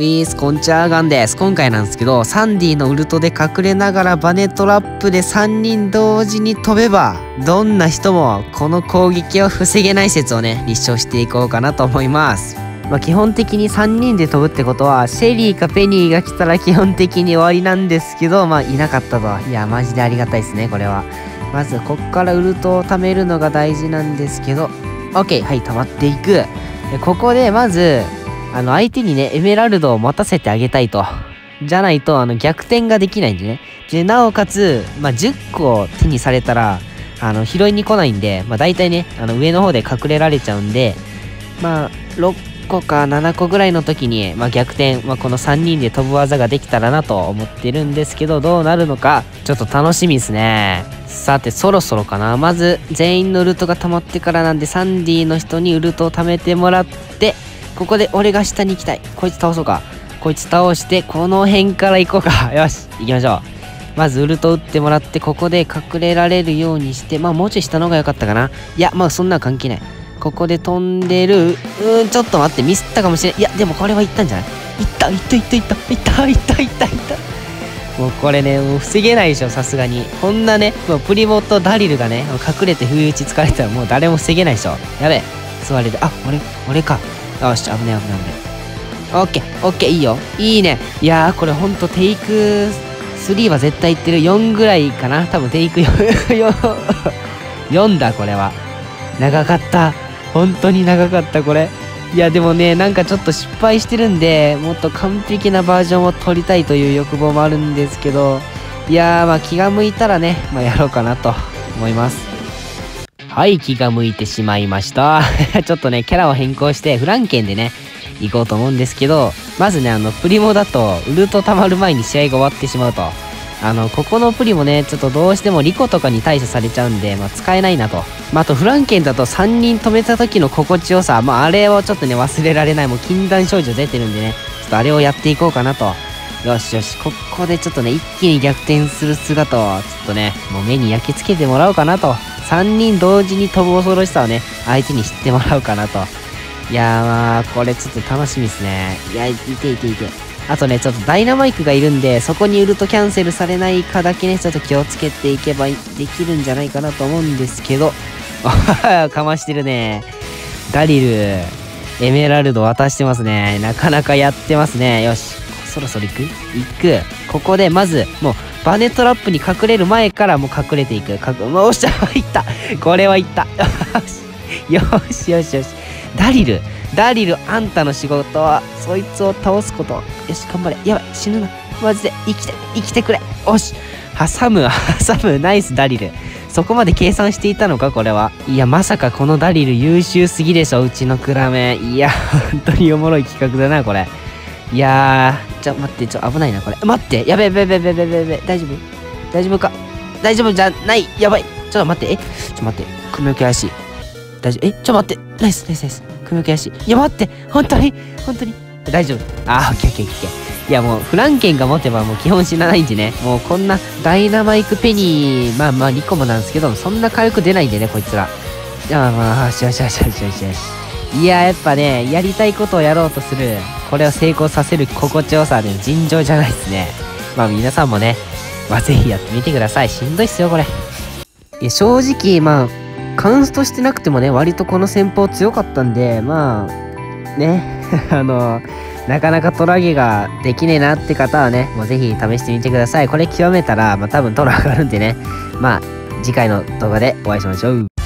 ウィースコンチャーガンです。今回なんですけど、サンディのウルトで隠れながらバネトラップで3人同時に飛べば、どんな人もこの攻撃を防げない説をね、立証していこうかなと思います。まあ、基本的に3人で飛ぶってことは、シェリーかペニーが来たら基本的に終わりなんですけど、まあ、いなかったと。いや、マジでありがたいですね、これは。まず、こっからウルトを貯めるのが大事なんですけど、OK! はい、溜まっていく。ここで、まず、あの、相手にね、エメラルドを持たせてあげたいと。じゃないと、あの、逆転ができないんでね。で、なおかつ、まあ、10個手にされたら、あの、拾いに来ないんで、まあ、大体ね、あの、上の方で隠れられちゃうんで、まあ、6個か7個ぐらいの時に、まあ、逆転、まあ、この3人で飛ぶ技ができたらなと思ってるんですけど、どうなるのか、ちょっと楽しみですね。さて、そろそろかな。まず、全員のウルトが溜まってからなんで、サンディの人にウルトを貯めてもらって、ここで俺が下に行きたい。こいつ倒そうか。こいつ倒して、この辺から行こうか。よし、行きましょう。まずウルト打ってもらって、ここで隠れられるようにして、まあもうちょい下の方が良かったかな。いや、まあそんな関係ない。ここで飛んでる。うーん、ちょっと待って、ミスったかもしれん。いや、でもこれはいったんじゃない？いった、いった、いった、いった、いった、いった、いった、いった。もうこれね、もう防げないでしょ、さすがに。こんなね、もうプリモとダリルがね、隠れて不意打ち疲れたらもう誰も防げないでしょ。やべえ。座れる。あ、俺、俺か。よし、危ね危ね危ね。オッケー、オッケー、いいよ。いいね。いやー、これほんとテイク3は絶対いってる。4ぐらいかな多分テイク4、4だ、これは。長かった。本当に長かったこれいやでもねなんかちょっと失敗してるんでもっと完璧なバージョンを撮りたいという欲望もあるんですけどいやーまあ気が向いたらね、まあ、やろうかなと思いますはい気が向いてしまいました ちょっとねキャラを変更してフランケンでね行こうと思うんですけどまずねあのプリモだとウルト溜まる前に試合が終わってしまうとあの、ここのプリもね、ちょっとどうしてもリコとかに対処されちゃうんで、まあ、使えないなと。まあ、あとフランケンだと3人止めた時の心地よさ、まあ、あれをちょっとね、忘れられない。もう禁断症状出てるんでね、ちょっとあれをやっていこうかなと。よしよし、ここでちょっとね、一気に逆転する姿を、ちょっとね、もう目に焼き付けてもらおうかなと。3人同時に飛ぶ恐ろしさをね、相手に知ってもらおうかなと。いやーまあ、これちょっと楽しみですね。いや、いていていて。あとね、ちょっとダイナマイクがいるんで、そこに売るとキャンセルされないかだけね、ちょっと気をつけていけばできるんじゃないかなと思うんですけど、かましてるね。ダリル、エメラルド渡してますね。なかなかやってますね。よし。そろそろ行く？行く。ここで、まず、もう、バネトラップに隠れる前からもう隠れていく。かく、おっしゃ、いった。これはいった。よしよしよし。ダリル。ダリル、あんたの仕事は、そいつを倒すこと。よし、頑張れ。やばい、死ぬな。マジで、生きて、生きてくれ。よし。挟む、挟む、ナイスダリル。そこまで計算していたのか、これは。いや、まさかこのダリル優秀すぎでしょ、うちのクラメン。いや、本当におもろい企画だな、これ。いやー、ちょ、待って、ちょ、危ないな、これ。待って、やべえ、べやべやべべべべ、大丈夫？大丈夫か？大丈夫じゃない、やばい。ちょっと待って、え、ちょっと待って、組み置き怪しい。大丈夫、え、ちょっと待って、ナイス、ナイス、ナイス。組み置き怪しい。いや、待って、本当に、本当に？大丈夫。あー、オッケーオッケーオッケー。いや、もう、フランケンが持てばもう基本死なないんでね。もうこんなダイナマイクペニー、まあまあ2個もなんですけど、そんな火力出ないんでね、こいつら。いや、まあ、よしよしよしよしよしよし。いや、やっぱね、やりたいことをやろうとする、これを成功させる心地よさで尋常じゃないですね。まあ皆さんもね、まあぜひやってみてください。しんどいっすよ、これ。いや、正直、まあ、カウンストしてなくてもね、割とこの戦法強かったんで、まあ、ね、あの、なかなかトラゲができねえなって方はね、もうぜひ試してみてください。これ極めたら、まあ多分トラ上がるんでね、まあ次回の動画でお会いしましょう。